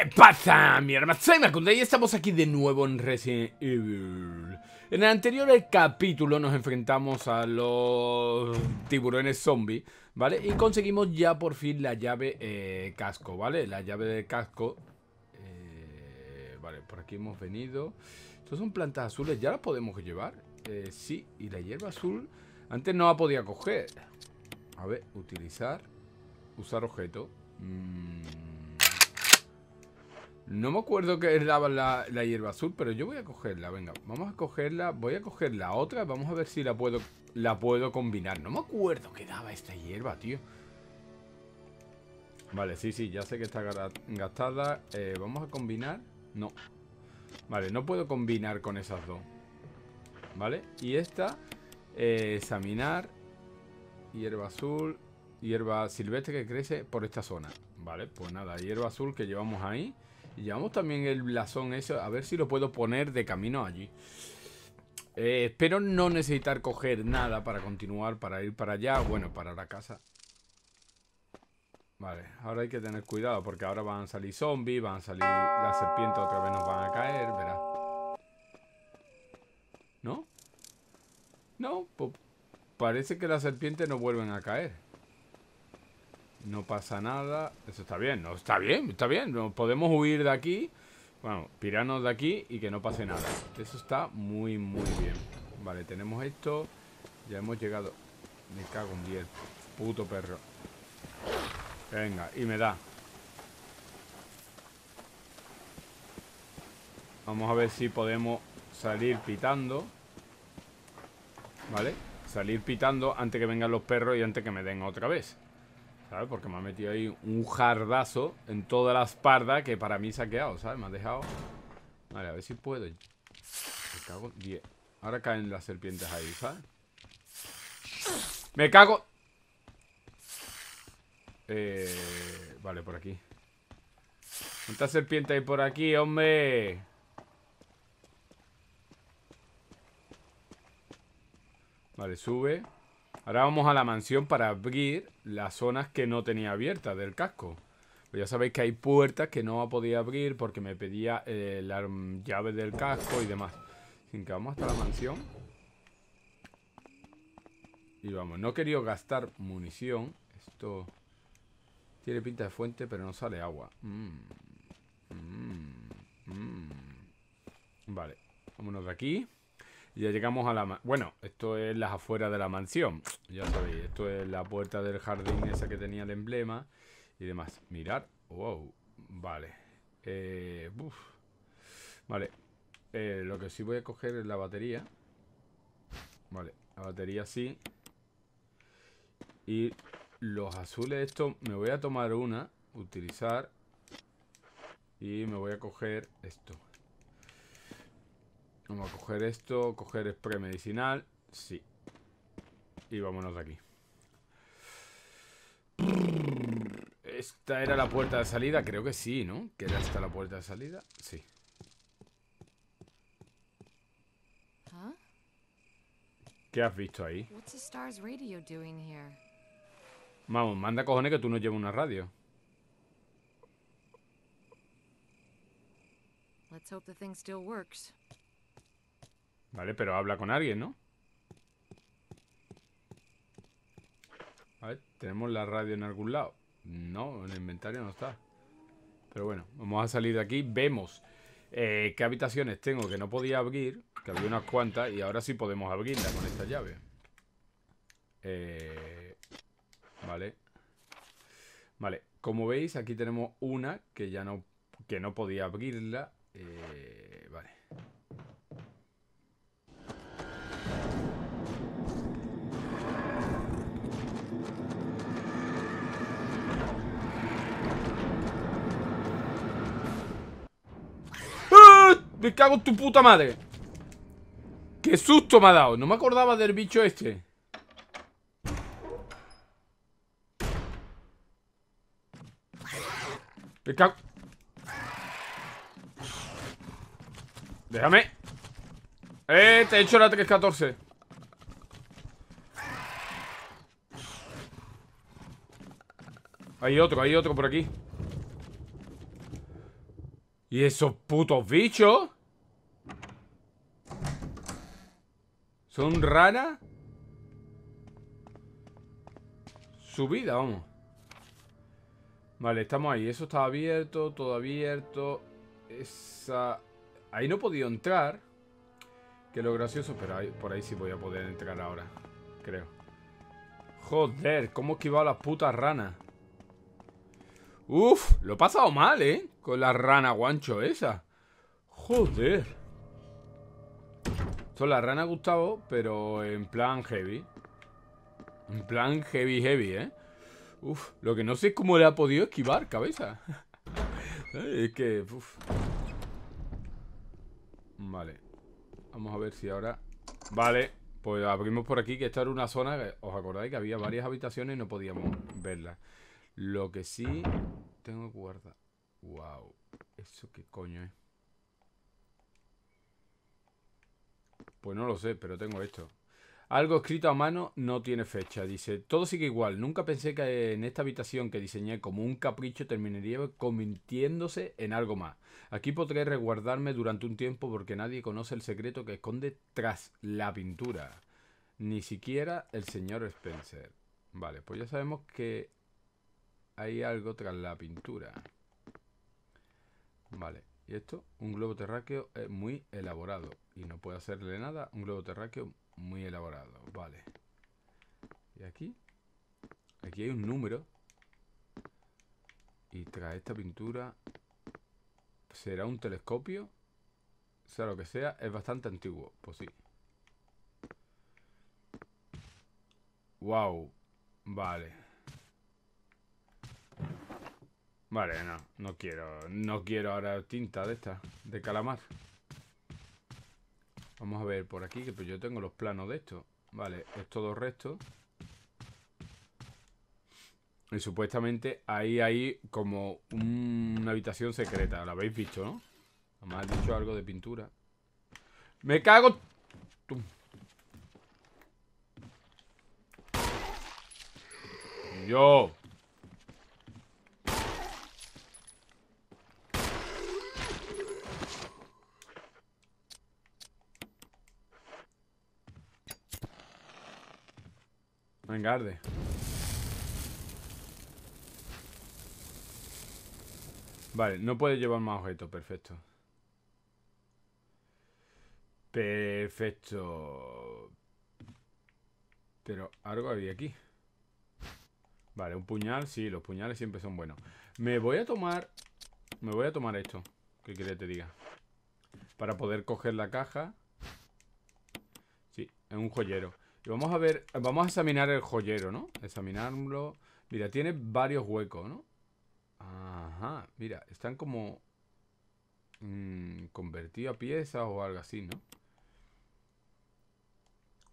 ¿Qué pasa, mi hermano? Soy Macunde y estamos aquí de nuevo en Resident Evil. En el anterior capítulo nos enfrentamos a los tiburones zombies, ¿vale? Y conseguimos ya por fin la llave eh, casco, ¿vale? La llave de casco. Eh, vale, por aquí hemos venido. Estos son plantas azules, ¿ya las podemos llevar? Eh, sí, y la hierba azul antes no la podía coger. A ver, utilizar, usar objeto. Mmm... No me acuerdo que daba la, la, hierba azul, pero yo voy a cogerla, venga, vamos a cogerla, voy a coger la otra, vamos a ver si la puedo, la puedo combinar. No me acuerdo que daba esta hierba, tío. Vale, sí, sí, ya sé que está gastada. Eh, vamos a combinar. No. Vale, no puedo combinar con esas dos. Vale, y esta, eh, examinar, hierba azul, hierba silvestre que crece por esta zona. Vale, pues nada, hierba azul que llevamos ahí. Y llevamos también el blasón eso. A ver si lo puedo poner de camino allí. Eh, espero no necesitar coger nada para continuar, para ir para allá. Bueno, para la casa. Vale, ahora hay que tener cuidado porque ahora van a salir zombies, van a salir las serpientes otra vez nos van a caer, verá. ¿No? No, parece que las serpientes no vuelven a caer. No pasa nada. Eso está bien, no está bien, está bien. No, podemos huir de aquí. Bueno, pirarnos de aquí y que no pase nada. Eso está muy, muy bien. Vale, tenemos esto. Ya hemos llegado. Me cago en 10. Puto perro. Venga, y me da. Vamos a ver si podemos salir pitando. ¿Vale? Salir pitando antes que vengan los perros y antes que me den otra vez. ¿Sabes? Porque me ha metido ahí un jardazo en toda la espalda que para mí se ha quedado, ¿sabes? Me ha dejado... Vale, a ver si puedo. Me cago 10. Ahora caen las serpientes ahí, ¿sabes? ¡Me cago! Eh, vale, por aquí. ¿Cuántas serpientes hay por aquí, hombre? Vale, sube. Ahora vamos a la mansión para abrir las zonas que no tenía abiertas del casco. Pues ya sabéis que hay puertas que no podía abrir porque me pedía eh, la llave del casco y demás. Así que vamos hasta la mansión. Y vamos, no he querido gastar munición. Esto tiene pinta de fuente, pero no sale agua. Mm, mm, mm. Vale, vámonos de aquí. Ya llegamos a la... Bueno, esto es las afueras de la mansión. Ya sabéis, esto es la puerta del jardín esa que tenía el emblema y demás. Mirad. Wow. Vale. Eh, Vale. Eh, lo que sí voy a coger es la batería. Vale. La batería sí. Y los azules esto me voy a tomar una. Utilizar. Y me voy a coger esto. Vamos a coger esto, coger spray medicinal. Sí. Y vámonos de aquí. ¿Esta era la puerta de salida? Creo que sí, ¿no? ¿Que era esta la puerta de salida? Sí. ¿Qué has visto ahí? Vamos, manda cojones que tú no llevas una radio. Let's hope the thing still works. Vale, pero habla con alguien, ¿no? A ver, ¿tenemos la radio en algún lado? No, en el inventario no está. Pero bueno, vamos a salir de aquí. Vemos eh, qué habitaciones tengo que no podía abrir. Que había unas cuantas y ahora sí podemos abrirla con esta llave. Eh, vale. Vale, como veis, aquí tenemos una que ya no, que no podía abrirla. Eh, Me cago en tu puta madre. ¡Qué susto me ha dado! No me acordaba del bicho este. Me cago... Déjame. Eh, te he hecho la 314. Hay otro, hay otro por aquí. ¿Y esos putos bichos? ¿Son ranas? Subida, vamos. Vale, estamos ahí. Eso está abierto, todo abierto. Esa... Ahí no he podido entrar. Que lo gracioso Pero ahí, por ahí sí voy a poder entrar ahora Creo. Joder, cómo esquivado las putas ranas Uf, lo he pasado mal, ¿eh? Con la rana guancho esa Joder Son las ranas Gustavo Pero en plan heavy en plan heavy, heavy, ¿eh? Uf, lo que no sé es cómo le ha podido esquivar, cabeza. es que... Uf. Vale. Vamos a ver si ahora... Vale, pues abrimos por aquí, que esta era una zona... ¿Os acordáis que había varias habitaciones y no podíamos verlas? Lo que sí... Tengo que guardar... Wow. ¿Eso qué coño es? Pues no lo sé, pero tengo esto. Algo escrito a mano no tiene fecha. Dice, todo sigue igual. Nunca pensé que en esta habitación que diseñé como un capricho terminaría convirtiéndose en algo más. Aquí podré resguardarme durante un tiempo porque nadie conoce el secreto que esconde tras la pintura. Ni siquiera el señor Spencer. Vale, pues ya sabemos que hay algo tras la pintura. Vale, y esto, un globo terráqueo es muy elaborado. Y no puede hacerle nada, un globo terráqueo muy elaborado, vale. Y aquí, aquí hay un número. Y tras esta pintura, ¿será un telescopio? Sea lo que sea, es bastante antiguo, pues sí. Wow, vale. Vale, no, no quiero, no quiero ahora tinta de esta, de calamar. Vamos a ver por aquí, que pues yo tengo los planos de esto. Vale, es todo recto. Y supuestamente ahí hay como una habitación secreta. Lo habéis visto, ¿no? Además ha dicho algo de pintura. ¡Me cago! Yo. Venga, arde. Vale, no puede llevar más objetos, perfecto. Perfecto. Pero algo había aquí. Vale, un puñal, sí, los puñales siempre son buenos. Me voy a tomar... Me voy a tomar esto. ¿Qué quieres que te diga? Para poder coger la caja. Sí, es un joyero. Y vamos a ver, vamos a examinar el joyero, ¿no? Examinarlo. Mira, tiene varios huecos, ¿no? Ajá, mira, están como mmm, convertidos a piezas o algo así, ¿no?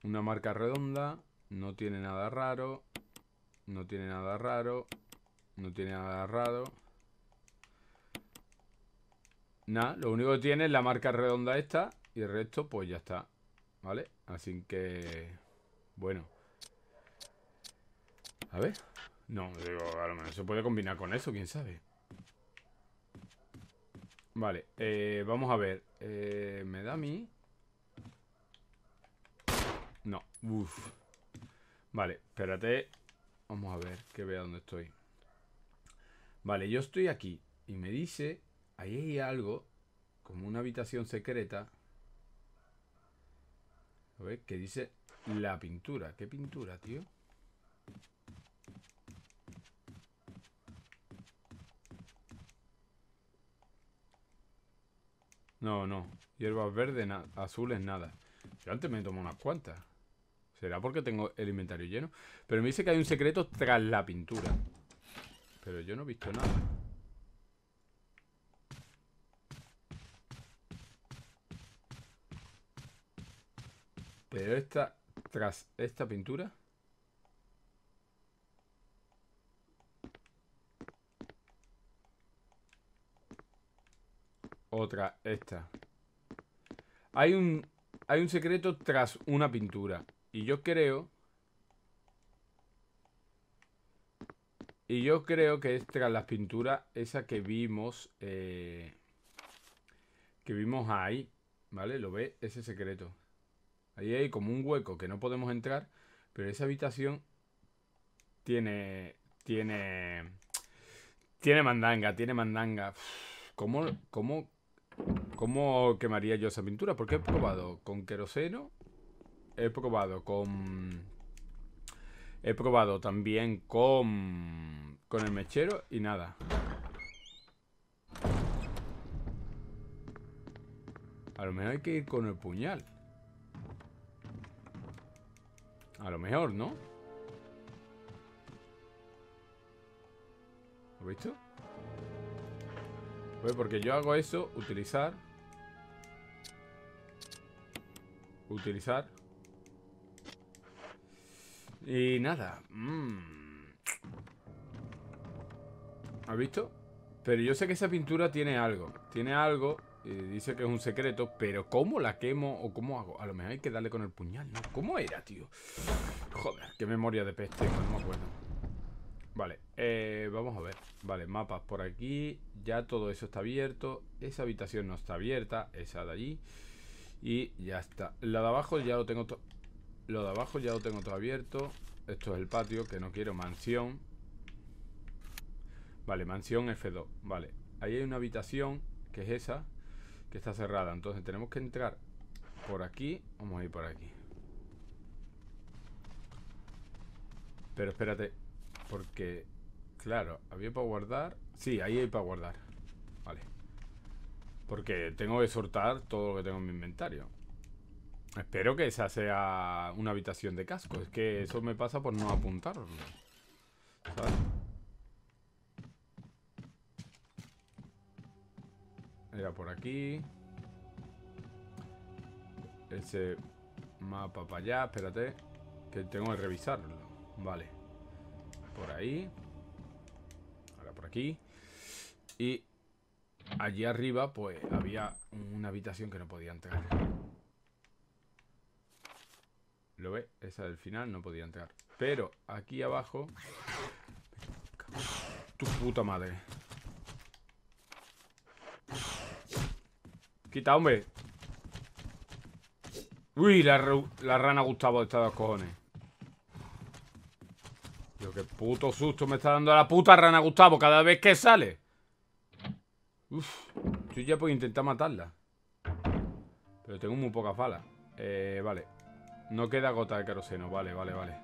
Una marca redonda, no tiene nada raro, no tiene nada raro, no tiene nada raro. Nada, lo único que tiene es la marca redonda esta y el resto pues ya está, ¿vale? Así que... Bueno. A ver. No, a lo mejor se puede combinar con eso, quién sabe. Vale, eh, vamos a ver. Eh, ¿Me da a mí? No, uff. Vale, espérate. Vamos a ver, que vea dónde estoy. Vale, yo estoy aquí. Y me dice, ahí hay algo, como una habitación secreta. A ver, que dice la pintura. ¿Qué pintura, tío? No, no. Hierbas verdes, azules, nada. Yo antes me tomo unas cuantas. ¿Será porque tengo el inventario lleno? Pero me dice que hay un secreto tras la pintura. Pero yo no he visto nada. Pero esta tras esta pintura. Otra, esta. Hay un, hay un secreto tras una pintura. Y yo creo... Y yo creo que es tras las pinturas esa que vimos... Eh, que vimos ahí, ¿vale? Lo ve ese secreto. Ahí hay como un hueco que no podemos entrar, pero esa habitación tiene... Tiene... Tiene mandanga, tiene mandanga. ¿Cómo, cómo, cómo quemaría yo esa pintura? Porque he probado con queroseno. He probado con... He probado también con... Con el mechero y nada. A lo mejor hay que ir con el puñal. A lo mejor, ¿no? ¿Lo visto? Pues porque yo hago eso, utilizar. Utilizar. Y nada. Mm. ¿Has visto? Pero yo sé que esa pintura tiene algo. Tiene algo. Y dice que es un secreto. Pero ¿cómo la quemo o cómo hago? A lo mejor hay que darle con el puñal, ¿no? ¿Cómo era, tío? Joder, qué memoria de peste. No me acuerdo. Vale, eh, vamos a ver. Vale, mapas por aquí. Ya todo eso está abierto. Esa habitación no está abierta. Esa de allí. Y ya está. La de abajo ya lo tengo todo. Lo de abajo ya lo tengo todo abierto. Esto es el patio, que no quiero. Mansión. Vale, mansión F2. Vale, ahí hay una habitación, que es esa, que está cerrada. Entonces tenemos que entrar por aquí. Vamos a ir por aquí. Pero espérate, porque, claro, había para guardar. Sí, ahí hay para guardar. Vale. Porque tengo que soltar todo lo que tengo en mi inventario. Espero que esa sea una habitación de casco. Es que eso me pasa por no apuntarlo. ¿Sabes? Era por aquí. Ese mapa para allá. Espérate. Que tengo que revisarlo. Vale por ahí. Ahora por aquí. Y allí arriba, pues, había una habitación que no podía entrar. ¿Lo ve? Esa del final no podía entrar. Pero aquí abajo... Tu puta madre. Quita, hombre. Uy, la, la rana Gustavo está de los cojones. Qué puto susto me está dando la puta rana Gustavo cada vez que sale. Uf, yo ya puedo intentar matarla. Pero tengo muy pocas balas. Eh, vale. No queda gota de queroseno. Vale, vale, vale.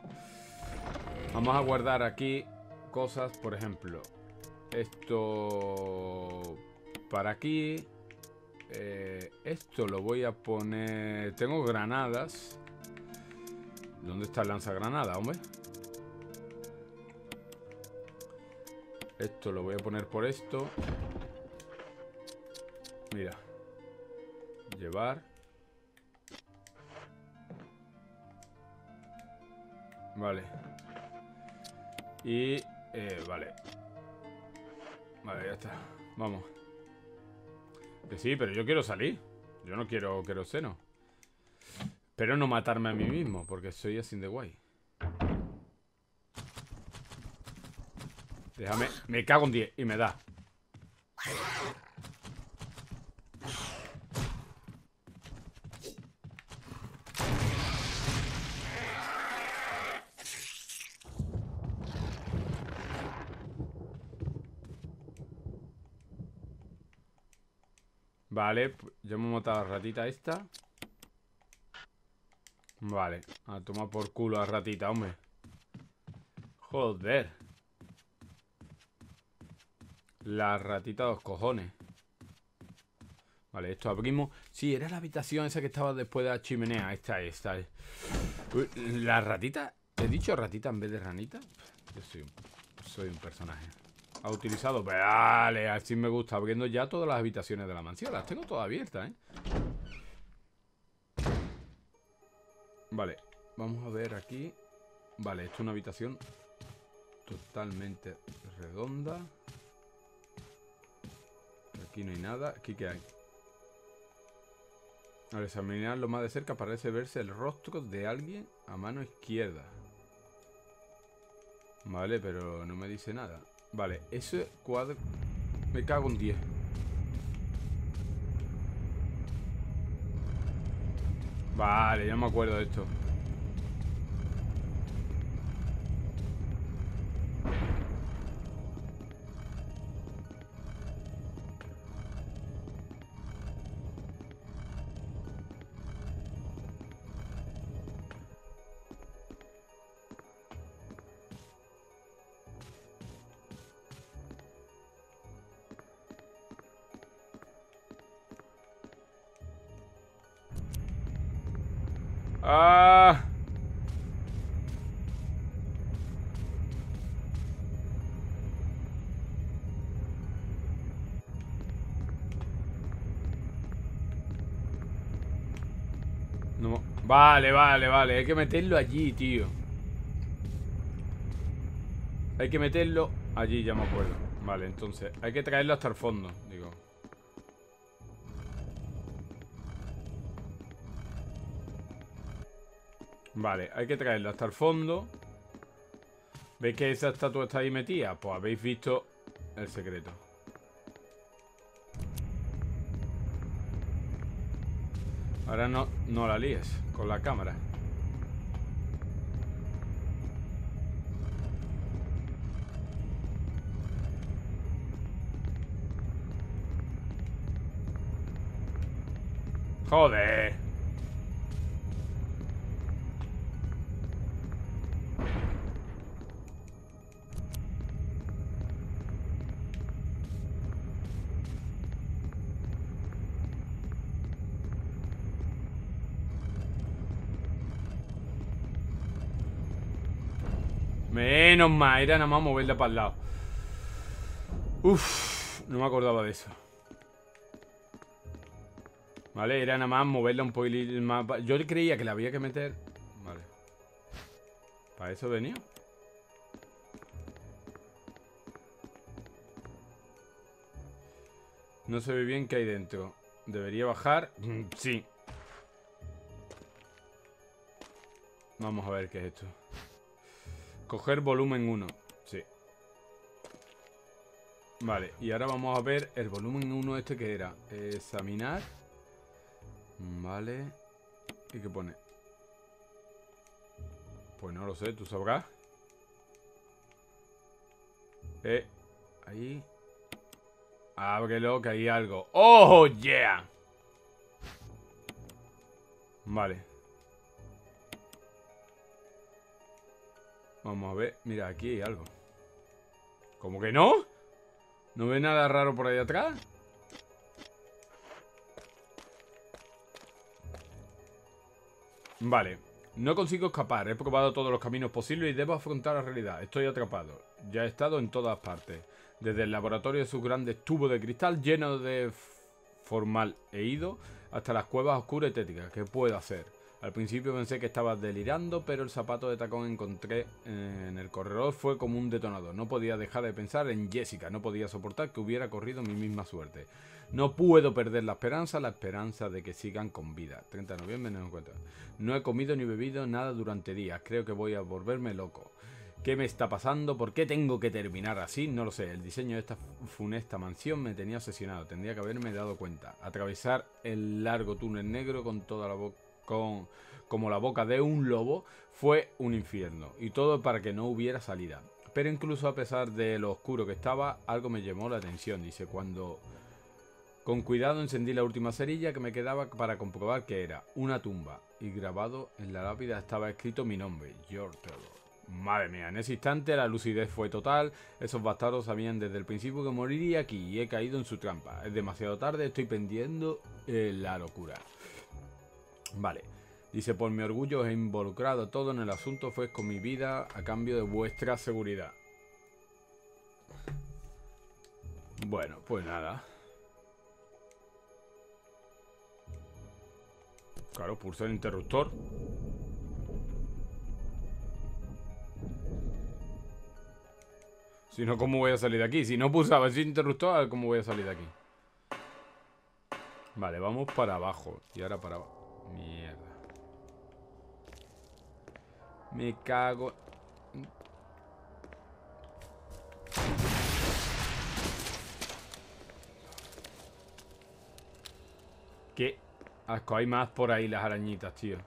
Vamos a guardar aquí cosas. Por ejemplo, esto para aquí. Eh, esto lo voy a poner... Tengo granadas. ¿Dónde está el lanzagranada, hombre? Esto lo voy a poner por esto. Mira. Llevar. Vale. Y... Eh, vale. Vale, ya está. Vamos. Que sí, pero yo quiero salir. Yo no quiero queroseno. Pero no matarme a mí mismo, porque soy así de guay. Déjame, me cago en 10 y me da. Vale, ya hemos matado a la ratita esta Vale, a tomar por culo a ratita, hombre Joder la ratita de los cojones. Vale, esto abrimos. Sí, era la habitación esa que estaba después de la chimenea. Esta, esta. La ratita. ¿He dicho ratita en vez de ranita? Yo soy un, soy un personaje. Ha utilizado. Vale, así me gusta. Abriendo ya todas las habitaciones de la mansión. Las tengo todas abiertas, ¿eh? Vale, vamos a ver aquí. Vale, esto es una habitación totalmente redonda. Aquí no hay nada. ¿Aquí qué hay? Al examinarlo más de cerca parece verse el rostro de alguien a mano izquierda. Vale, pero no me dice nada. Vale, ese cuadro... Me cago en 10. Vale, ya me acuerdo de esto. Ah. No. Vale, vale, vale. Hay que meterlo allí, tío. Hay que meterlo allí, ya me acuerdo. Vale, entonces hay que traerlo hasta el fondo, Vale, hay que traerlo hasta el fondo. ¿Veis que esa estatua está ahí metida? Pues habéis visto el secreto. Ahora no, no la líes con la cámara. Joder. Era nada más moverla para el lado. Uf, no me acordaba de eso. Vale, era nada más moverla un poquito más. Yo creía que la había que meter. Vale. ¿Para eso venía? No se ve bien qué hay dentro. ¿Debería bajar? Mm, sí. Vamos a ver qué es esto. Coger volumen 1. Sí. Vale, y ahora vamos a ver el volumen 1 este que era. Examinar. Vale. ¿Y qué pone? Pues no lo sé, tú sabrás. Eh, ahí. Ábrelo, que hay algo. ¡Oh, yeah! Vale. Vamos a ver. Mira, aquí hay algo. ¿Cómo que no? ¿No ve nada raro por ahí atrás? Vale. No consigo escapar. He probado todos los caminos posibles y debo afrontar la realidad. Estoy atrapado. Ya he estado en todas partes. Desde el laboratorio de sus grandes tubos de cristal llenos de formal e ido hasta las cuevas oscuras y tétricas. ¿Qué puedo hacer? Al principio pensé que estaba delirando, pero el zapato de tacón encontré en el corredor fue como un detonador. No podía dejar de pensar en Jessica, no podía soportar que hubiera corrido mi misma suerte. No puedo perder la esperanza, la esperanza de que sigan con vida. 30 de noviembre, no encuentro. No he comido ni bebido nada durante días, creo que voy a volverme loco. ¿Qué me está pasando? ¿Por qué tengo que terminar así? No lo sé. El diseño de esta funesta mansión me tenía obsesionado. Tendría que haberme dado cuenta. Atravesar el largo túnel negro con toda la boca con, como la boca de un lobo, fue un infierno. Y todo para que no hubiera salida. Pero incluso a pesar de lo oscuro que estaba, algo me llamó la atención. Dice, cuando con cuidado encendí la última cerilla que me quedaba para comprobar que era una tumba. Y grabado en la lápida estaba escrito mi nombre, George. Madre mía, en ese instante la lucidez fue total. Esos bastardos sabían desde el principio que moriría aquí y he caído en su trampa. Es demasiado tarde, estoy pendiendo eh, la locura. Vale. Dice, por mi orgullo he involucrado todo en el asunto, fue con mi vida a cambio de vuestra seguridad. Bueno, pues nada. Claro, pulsa el interruptor. Si no, ¿cómo voy a salir de aquí? Si no pulsaba ese interruptor, ¿cómo voy a salir de aquí? Vale, vamos para abajo. Y ahora para abajo. Mierda. Me cago. ¿Qué? Asco, hay más por ahí las arañitas, tío.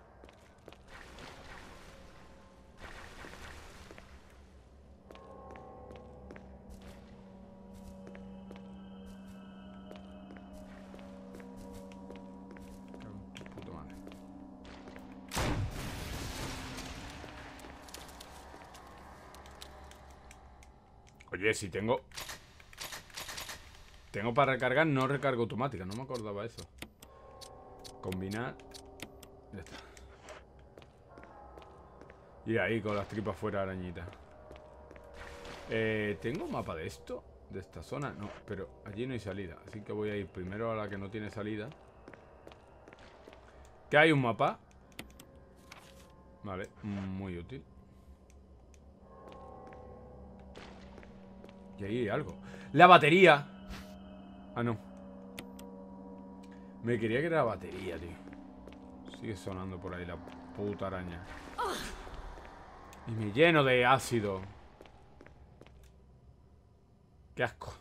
Si tengo... Tengo para recargar, no recargo automática. No me acordaba eso. Combinar. Ya está. Y ahí con las tripas fuera arañita. Eh, ¿Tengo mapa de esto? De esta zona. No, pero allí no hay salida. Así que voy a ir primero a la que no tiene salida. ¿Que hay un mapa? Vale, muy útil. Y ahí hay algo. ¡La batería! Ah, no. Me quería que era la batería, tío. Sigue sonando por ahí la puta araña. Y me lleno de ácido. Qué asco.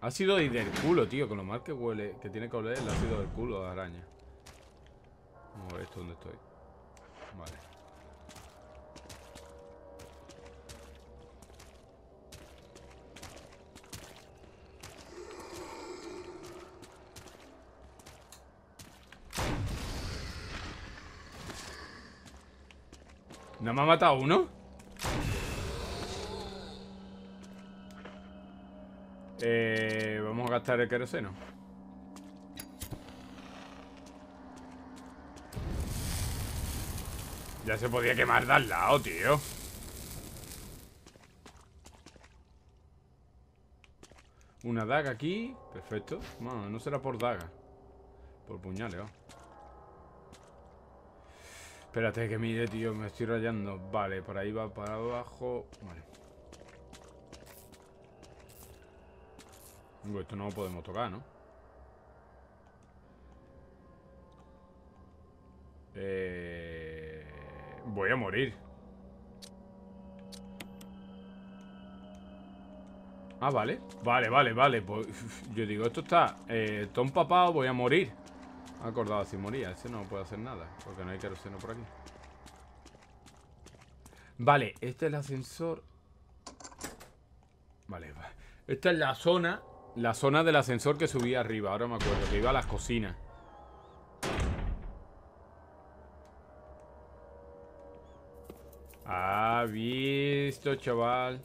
Ácido y del culo, tío. Con lo mal que huele, que tiene que oler el ácido del culo de araña. Vamos a ver esto donde estoy. Vale. ¿No me ha matado uno? Eh, vamos a gastar el queroseno. Ya se podía quemar de al lado, tío. Una daga aquí. Perfecto. Bueno, no será por daga. Por puñales, Espérate que mire, tío, me estoy rayando. Vale, por ahí va para abajo. Vale. Esto no lo podemos tocar, ¿no? Eh... Voy a morir. Ah, vale. Vale, vale, vale. Pues, Yo digo, esto está eh, Todo empapado, voy a morir acordado si moría. Ese no puede hacer nada. Porque no hay queroseno por aquí. Vale, este es el ascensor. Vale, esta es la zona. La zona del ascensor que subía arriba. Ahora me acuerdo. Que iba a las cocinas. Ah, visto, chaval.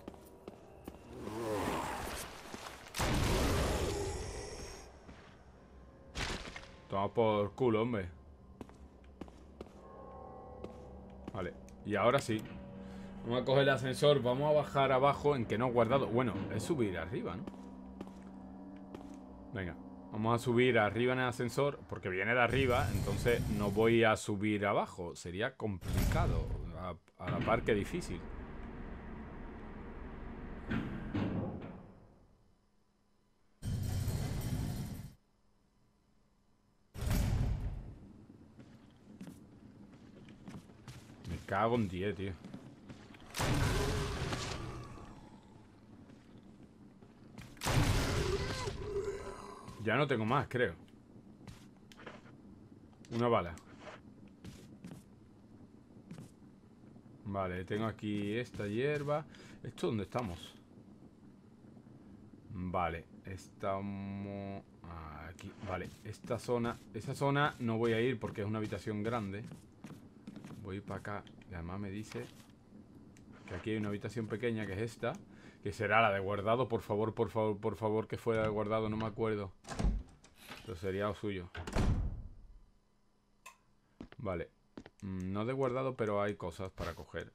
Toma por culo, hombre. Vale, y ahora sí. Vamos a coger el ascensor, vamos a bajar abajo en que no he guardado. Bueno, es subir arriba, ¿no? Venga, vamos a subir arriba en el ascensor porque viene de arriba, entonces no voy a subir abajo. Sería complicado, a, a la par que difícil. Cago en 10, tío. Ya no tengo más, creo. Una bala. Vale, tengo aquí esta hierba. ¿Esto dónde estamos? Vale, estamos... Aquí, vale, esta zona... Esa zona no voy a ir porque es una habitación grande. Voy para acá y además me dice que aquí hay una habitación pequeña que es esta. Que será la de guardado. Por favor, por favor, por favor, que fuera de guardado. No me acuerdo. Pero sería lo suyo. Vale. Mm, no de guardado, pero hay cosas para coger.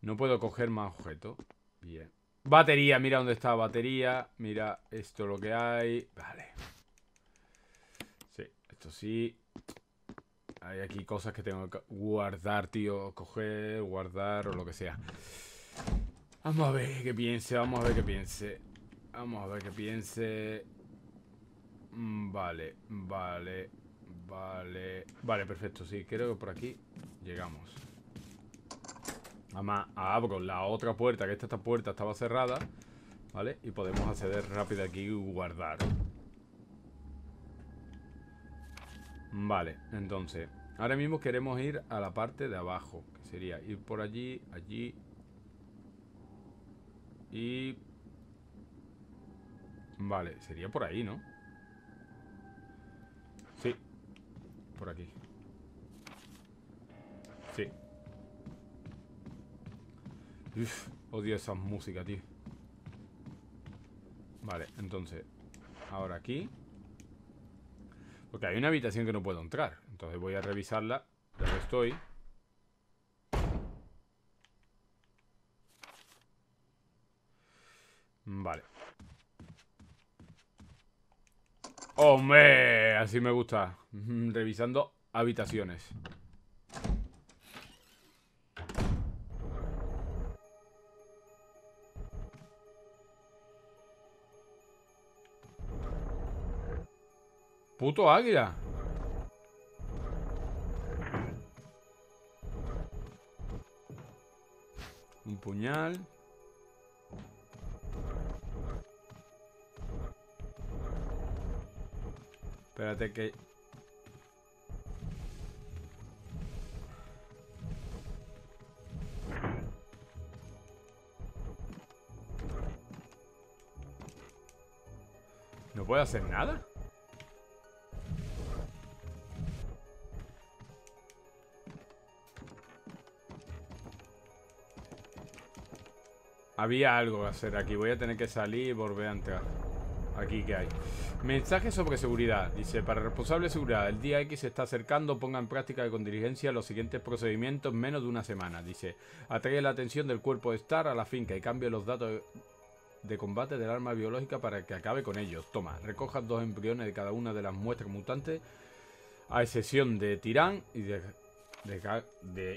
No puedo coger más objetos. Bien. Batería, mira dónde está batería. Mira esto lo que hay. Vale. Sí, esto sí. Hay aquí cosas que tengo que guardar, tío. Coger, guardar o lo que sea. Vamos a ver qué piense, vamos a ver qué piense. Vamos a ver qué piense. Mm, vale, vale, vale. Vale, perfecto, sí. Creo que por aquí llegamos. Además, abro la otra puerta, que esta, esta puerta estaba cerrada. ¿Vale? Y podemos acceder rápido aquí y guardar. Vale, entonces, ahora mismo queremos ir a la parte de abajo, que sería ir por allí, allí y... Vale, sería por ahí, ¿no? Sí, por aquí. Sí. Uf, odio esa música, tío. Vale, entonces, ahora aquí. Porque hay una habitación que no puedo entrar. Entonces voy a revisarla. Ya que estoy. Vale. ¡Hombre! Así me gusta. Revisando habitaciones. Puto águila. Un puñal. Espérate que... ¿No puedo hacer nada? Había algo que hacer aquí. Voy a tener que salir y volver a entrar. Aquí que hay. Mensaje sobre seguridad. Dice, para responsable de seguridad, el día X se está acercando, ponga en práctica con diligencia los siguientes procedimientos en menos de una semana. Dice, atrae la atención del cuerpo de Star a la finca y cambie los datos de combate del arma biológica para que acabe con ellos. Toma, recoja dos embriones de cada una de las muestras mutantes, a excepción de Tirán y de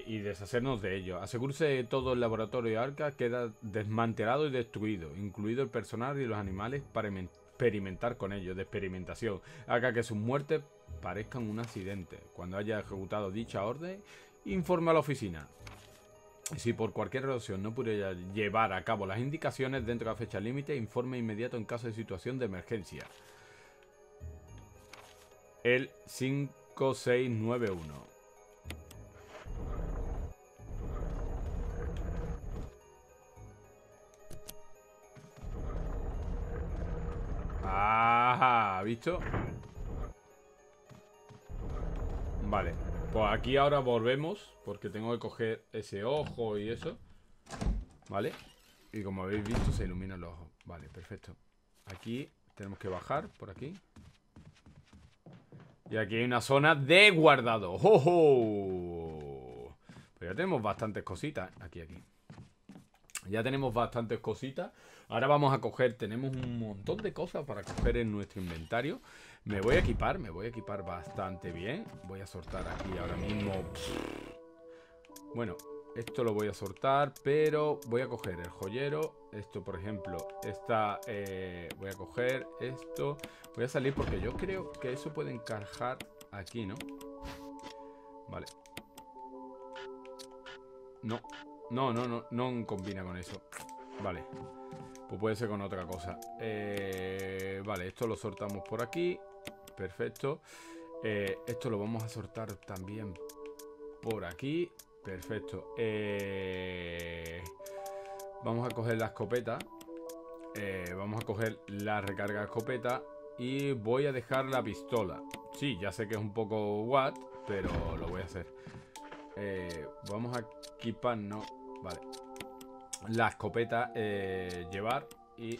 y deshacernos de ellos. Asegúrese de todo el laboratorio de Arca queda desmantelado y destruido, incluido el personal y los animales para experimentar con ellos, de experimentación. Haga que sus muertes parezcan un accidente. Cuando haya ejecutado dicha orden, informe a la oficina. Si por cualquier razón no pudiera llevar a cabo las indicaciones dentro de la fecha límite, informe inmediato en caso de situación de emergencia. El 5691. Ajá, ¿visto? Vale Pues aquí ahora volvemos Porque tengo que coger ese ojo y eso Vale Y como habéis visto se iluminan los ojos. Vale, perfecto. Aquí tenemos que bajar por aquí. Y aquí hay una zona de guardado. ¡Oh! Pues ya tenemos bastantes cositas. Aquí, aquí Ya tenemos bastantes cositas Ahora vamos a coger, tenemos un montón de cosas para coger en nuestro inventario. Me voy a equipar, me voy a equipar bastante bien. Voy a soltar aquí ahora mismo. Bueno, esto lo voy a soltar, pero voy a coger el joyero. Esto, por ejemplo, está... Eh, voy a coger esto. Voy a salir porque yo creo que eso puede encajar aquí, ¿no? Vale. No, no, no, no, no combina con eso. Vale. Pues puede ser con otra cosa. Eh, vale, esto lo sortamos por aquí. Perfecto. Eh, esto lo vamos a sortar también por aquí. Perfecto. Eh, vamos a coger la escopeta. vamos a coger la recarga de escopeta. Y voy a dejar la pistola. Sí, ya sé que es un poco watt, pero lo voy a hacer. Vamos a equiparnos. Vale. La escopeta eh, llevar y...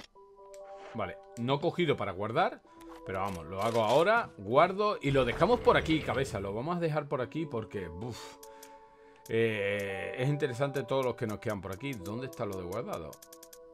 Vale, no cogido para guardar Pero vamos, lo hago ahora Guardo y lo dejamos por aquí, cabeza. Lo vamos a dejar por aquí porque... Eh, es interesante todos los que nos quedan por aquí. ¿Dónde está lo de guardado?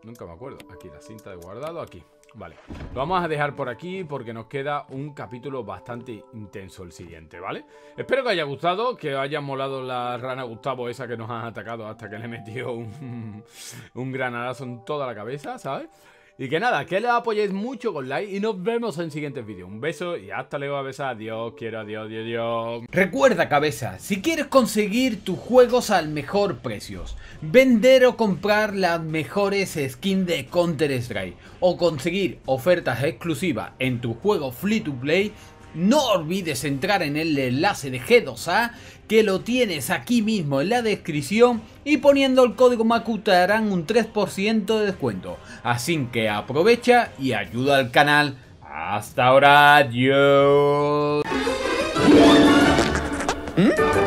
Nunca me acuerdo. Aquí, la cinta de guardado, aquí Vale, lo vamos a dejar por aquí porque nos queda un capítulo bastante intenso el siguiente, ¿vale? Espero que haya gustado, que haya molado la rana Gustavo esa que nos ha atacado hasta que le metió un, un en toda la cabeza, ¿sabes? Y que nada, que le apoyéis mucho con like y nos vemos en siguientes vídeos. Un beso y hasta luego, cabeza. Adiós, quiero, adiós, adiós, adiós. Recuerda, cabeza, si quieres conseguir tus juegos al mejor precios, vender o comprar las mejores skins de Counter-Strike o conseguir ofertas exclusivas en tu juego free to play, no olvides entrar en el enlace de G2A que lo tienes aquí mismo en la descripción y poniendo el código MACU te darán un 3% de descuento. Así que aprovecha y ayuda al canal. Hasta ahora, adiós. ¿Mm?